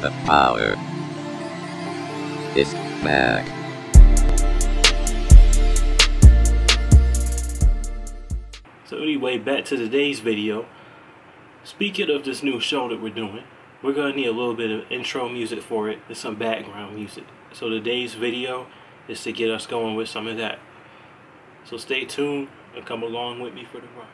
The power is back. So anyway, back to today's video. Speaking of this new show that we're doing, we're gonna need a little bit of intro music for it and some background music. So today's video is to get us going with some of that. So stay tuned and come along with me for the ride.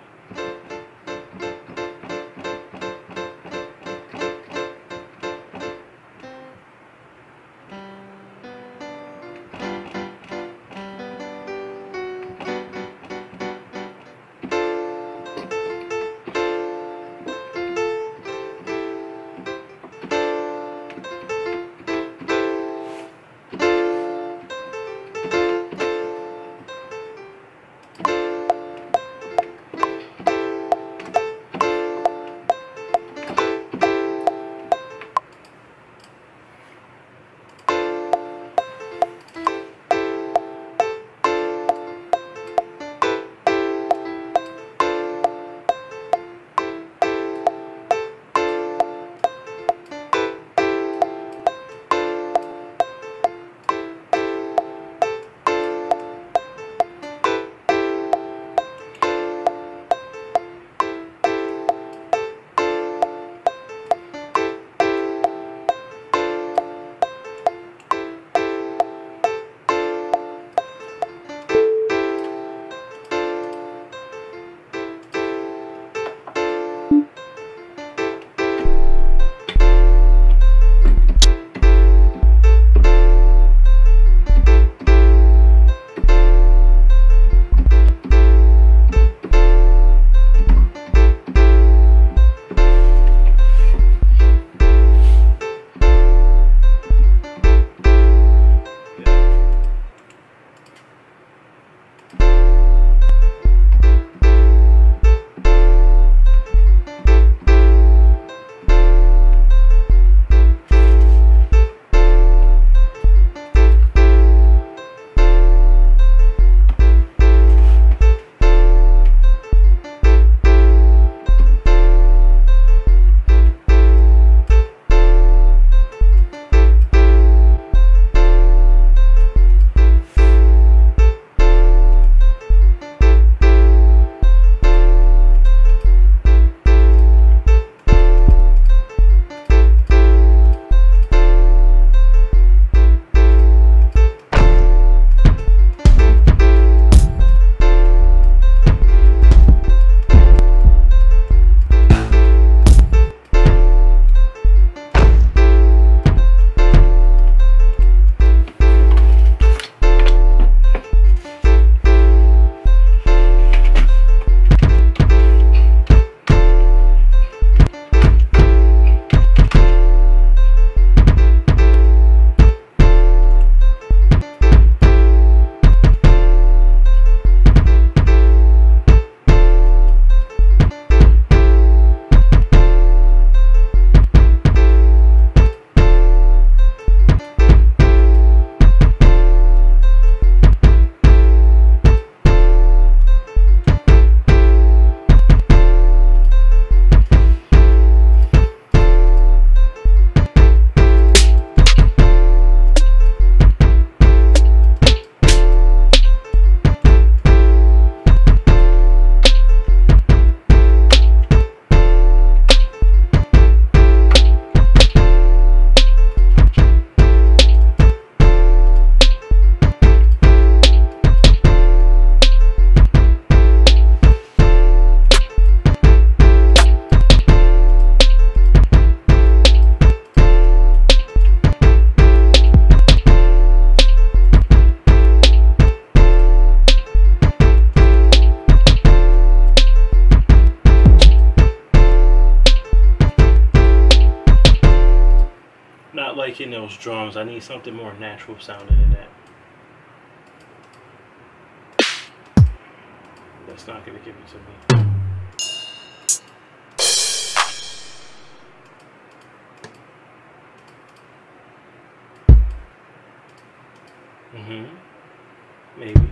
Drums. I need something more natural sounding than that. That's not gonna give it to me. Mm-hmm. Maybe.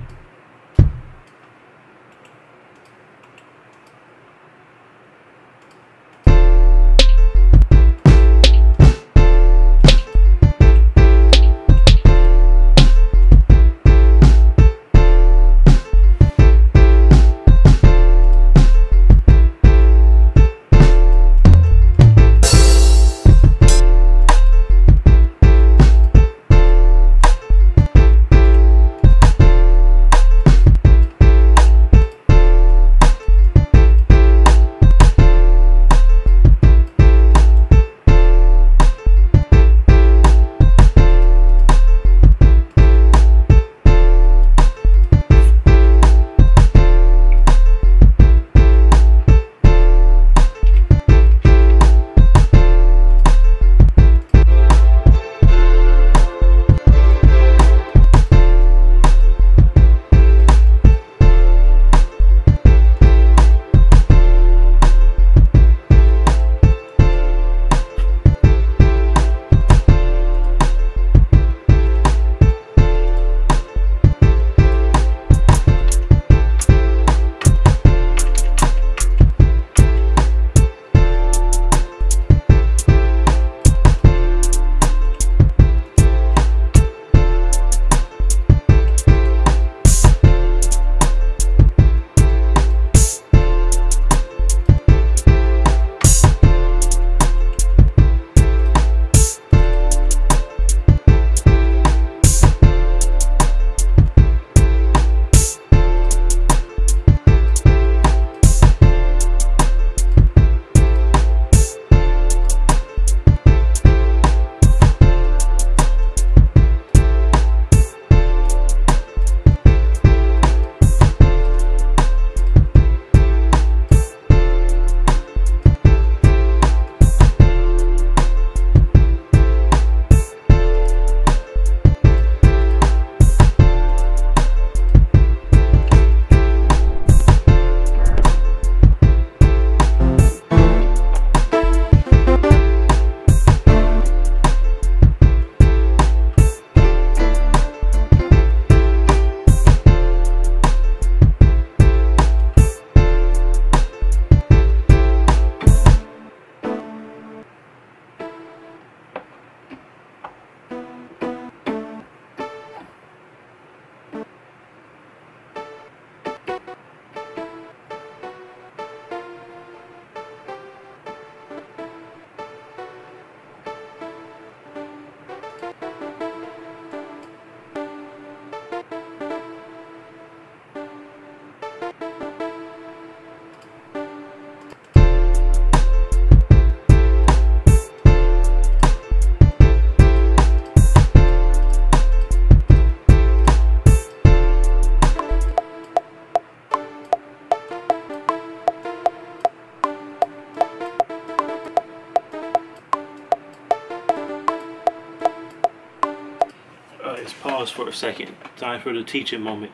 Time for the teaching moment.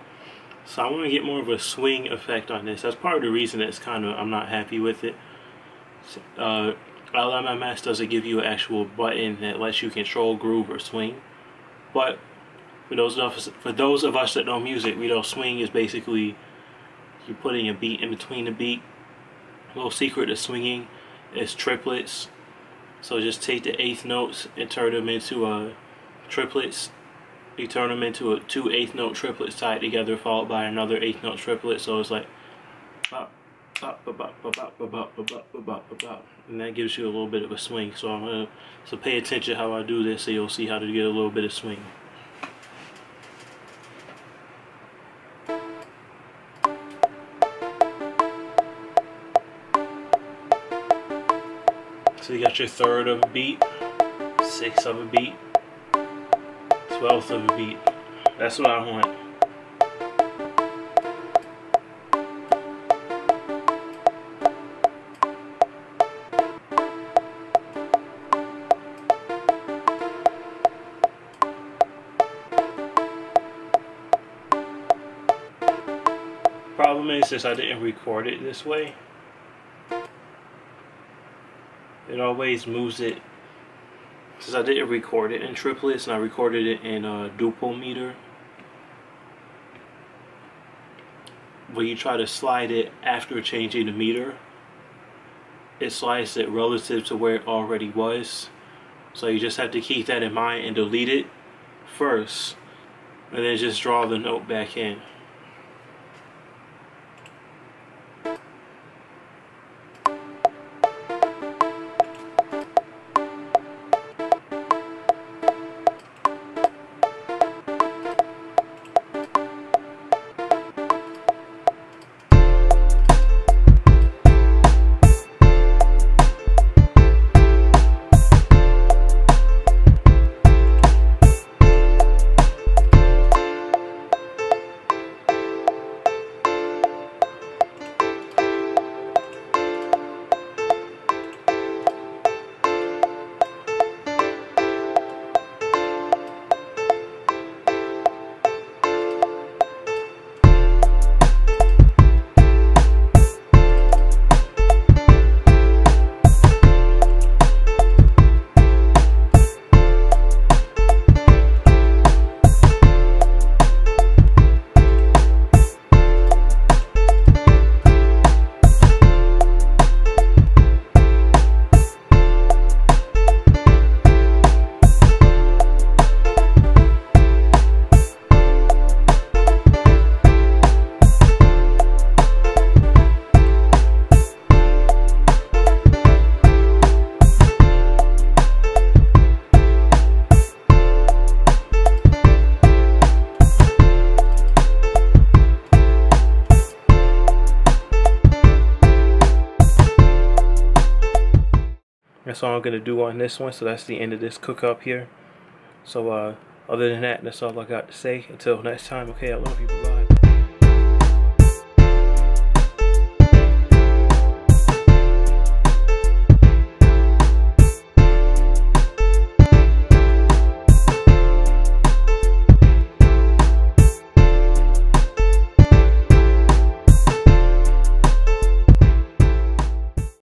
So I want to get more of a swing effect on this. That's part of the reason that's kind of I'm not happy with it. Uh, LMMS doesn't give you an actual button that lets you control groove or swing. But for those of us, for those of us that know music, we know swing is basically you're putting a beat in between the beat. A little secret to swinging is triplets. So just take the eighth notes and turn them into uh, triplets. You turn them into a two eighth note triplets tied together, followed by another eighth note triplet. So it's like, and that gives you a little bit of a swing. So I'm gonna so pay attention how I do this, so you'll see how to get a little bit of swing. So you got your third of a beat, sixth of a beat, twelfth of a beat. That's what I want. Problem is, since I didn't record it this way, it always moves it since I didn't record it in triplets and I recorded it in a duple meter when you try to slide it after changing the meter it slides it relative to where it already was. So you just have to keep that in mind and delete it first and then just draw the note back in that's all I'm gonna do on this one so that's the end of this cook up here. So uh other than that that's all I got to say. Until next time okay I love you bye